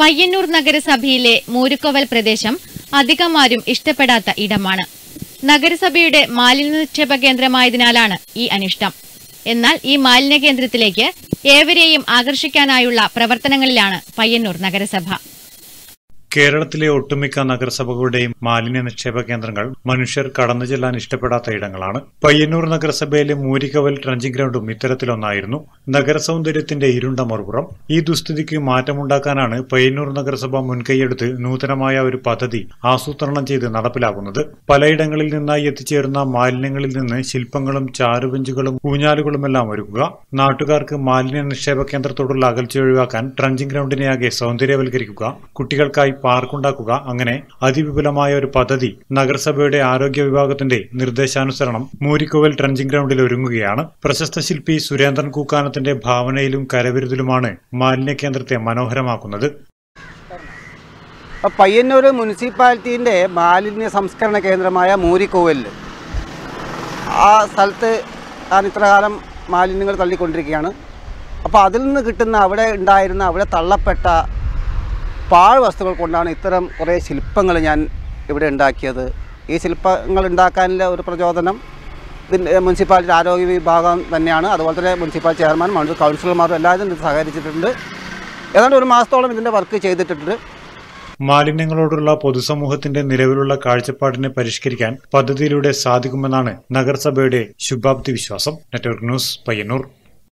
പയ്യന്നൂർ നഗരസഭയിലെ മൂരുക്കോവൽ പ്രദേശം അധികമാരും ഇഷ്ടപ്പെടാത്ത ഇടമാണ്. നഗരസഭയുടെ മാലിന്യ നിക്ഷേപ കേന്ദ്രമായതിനാലാണ് ഈ അനിഷ്ടം. എന്നാൽ ഈ മാലിന്യ കേന്ദ്രത്തിലേക്ക് ഏവരെയും ആകർഷിക്കാനായുള്ള പ്രവർത്തനങ്ങളിലാണ് പയ്യന്നൂർ നഗരസഭ. കേരളത്തിലെ ഒട്ടുമിക്ക നഗരസഭകളുടെയും മാലിന്യ നിക്ഷേപ കേന്ദ്രങ്ങൾ മനുഷ്യർ കടന്നു ചെല്ലാൻ ഇഷ്ടപ്പെടാത്ത ഇടങ്ങളാണ്. പയ്യന്നൂർ നഗരസഭയിലെ മൂരിക്കവൽ ട്രഞ്ചിങ് ഗ്രൗണ്ടും ഇത്തരത്തിലൊന്നായിരുന്നു. നഗരസൗന്ദര്യത്തിന്റെ ഇരുണ്ട മറുപുറം. ഈ ദുസ്ഥിതിക്ക് മാറ്റമുണ്ടാക്കാനാണ് പയ്യന്നൂർ നഗരസഭ മുൻകൈയെടുത്ത് നൂതനമായ ഒരു പദ്ധതി ആസൂത്രണം ചെയ്ത് നടപ്പിലാക്കുന്നത്. പലയിടങ്ങളിൽ നിന്നായി എത്തിച്ചേരുന്ന മാലിന്യങ്ങളിൽ നിന്ന് ശില്പങ്ങളും ചാരുബെഞ്ചുകളും ഊഞ്ഞാലുകളുമെല്ലാം ഒരുക്കുക നാട്ടുകാർക്ക് മാലിന്യ നിക്ഷേപ കേന്ദ്രത്തോടുള്ള അകൽച്ച ഒഴിവാക്കാൻ ട്രഞ്ചിങ് ഗ്രൗണ്ടിനെയാകെ സൗന്ദര്യവൽക്കരിക്കുക കുട്ടികൾക്കായി പാർക്കുണ്ടാക്കുക. അങ്ങനെ അതിവിപുലമായ ഒരു പദ്ധതി നഗരസഭയുടെ ആരോഗ്യ വിഭാഗത്തിന്റെ നിർദ്ദേശാനുസരണം മൂരിക്കോവൽ ട്രഞ്ചിങ് ഗ്രൗണ്ടിൽ ഒരുങ്ങുകയാണ്. പ്രശസ്ത ശില്പി സുരേന്ദ്രൻ കൂക്കാനത്തിന്റെ ഭാവനയിലും കരവിരുതിലുമാണ് മാലിന്യ കേന്ദ്രത്തെ മനോഹരമാക്കുന്നത്. പയ്യന്നൂർ മുനിസിപ്പാലിറ്റീന്റെ മാലിന്യ സംസ്കരണ കേന്ദ്രമായ മൂരിക്കോവലിൽ ആ സ്ഥലത്ത് ഞാൻ ഇത്രകാലം മാലിന്യങ്ങൾ തള്ളിക്കൊണ്ടിരിക്കുകയാണ്. അപ്പോൾ അതിൽ നിന്ന് കിട്ടുന്ന അവിടെ ഉണ്ടായിരുന്ന അവിടെ തള്ളപ്പെട്ട പാഴ് വസ്തുക്കൾ കൊണ്ടാണ് ഇത്തരം കുറേ ശില്പങ്ങൾ ഞാൻ ഇവിടെ ഉണ്ടാക്കിയത്. ഈ ശില്പങ്ങൾ ഉണ്ടാക്കാനുള്ള ഒരു പ്രചോദനം ഇതിന്റെ മുനിസിപ്പാലിറ്റി ആരോഗ്യ വിഭാഗം തന്നെയാണ്. അതുപോലെ തന്നെ മുനിസിപ്പാലിറ്റി ചെയർമാൻ മണ്ഡല കൗൺസിലർമാരും എല്ലാവരും ഇത് സഹകരിച്ചിട്ടുണ്ട്. ഏതാണ്ട് ഒരു മാസത്തോളം ഇതിന്റെ വർക്ക് ചെയ്തിട്ടുണ്ട്. മാലിന്യങ്ങളോടുള്ള പൊതുസമൂഹത്തിന്റെ നിലവിലുള്ള കാഴ്ചപ്പാടിനെ പരിഷ്കരിക്കാൻ പദ്ധതിയിലൂടെ സാധിക്കുമെന്നാണ് നഗരസഭയുടെ ശുഭാപ്തി വിശ്വാസം നെറ്റ്വർക്ക് ന്യൂസ് പയ്യന്നൂർ.